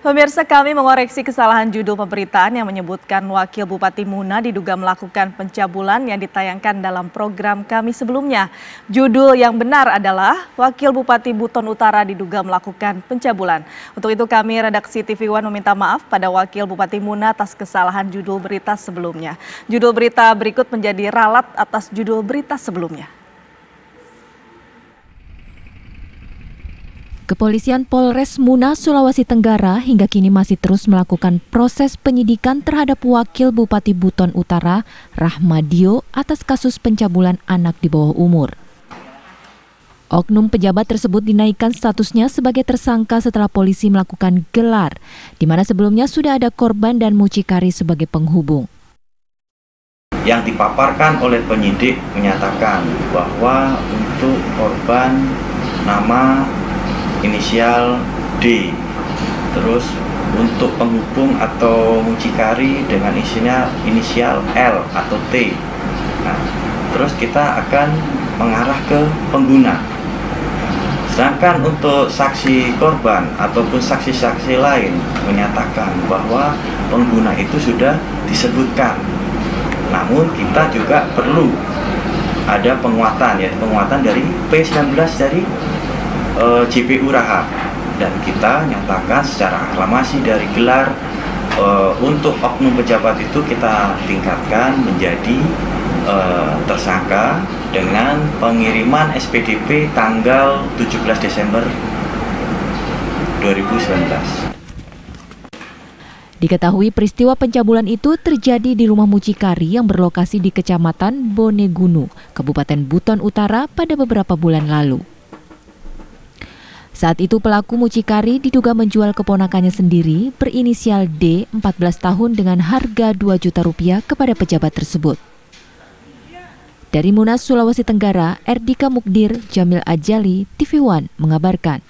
Pemirsa kami mengoreksi kesalahan judul pemberitaan yang menyebutkan Wakil Bupati Muna diduga melakukan pencabulan yang ditayangkan dalam program kami sebelumnya. Judul yang benar adalah Wakil Bupati Buton Utara diduga melakukan pencabulan. Untuk itu kami redaksi TV One meminta maaf pada Wakil Bupati Muna atas kesalahan judul berita sebelumnya. Judul berita berikut menjadi ralat atas judul berita sebelumnya. Kepolisian Polres Muna, Sulawesi Tenggara hingga kini masih terus melakukan proses penyidikan terhadap Wakil Bupati Buton Utara, Rahmadio, atas kasus pencabulan anak di bawah umur. Oknum pejabat tersebut dinaikkan statusnya sebagai tersangka setelah polisi melakukan gelar, di mana sebelumnya sudah ada korban dan mucikari sebagai penghubung. Yang dipaparkan oleh penyidik menyatakan bahwa untuk korban nama inisial D. Terus untuk penghubung atau mucikari dengan isinya inisial L atau T. Nah, terus kita akan mengarah ke pengguna. Sedangkan untuk saksi korban ataupun saksi-saksi lain menyatakan bahwa pengguna itu sudah disebutkan. Namun kita juga perlu ada penguatan ya penguatan dari P19 dari uh, eh, JPU Raha dan kita nyatakan secara aklamasi dari gelar uh, untuk oknum pejabat itu kita tingkatkan menjadi uh, tersangka dengan pengiriman SPDP tanggal 17 Desember 2019. Diketahui peristiwa pencabulan itu terjadi di rumah mucikari yang berlokasi di Kecamatan Bonegunu, Kabupaten Buton Utara pada beberapa bulan lalu. Saat itu pelaku mucikari diduga menjual keponakannya sendiri berinisial D 14 tahun dengan harga 2 juta rupiah kepada pejabat tersebut. Dari Munas, Sulawesi Tenggara, Erdika Mukdir, Jamil Ajali, TV One mengabarkan.